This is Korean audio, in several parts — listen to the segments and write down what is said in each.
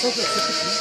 저기 어떻게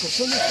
Tô solicitando.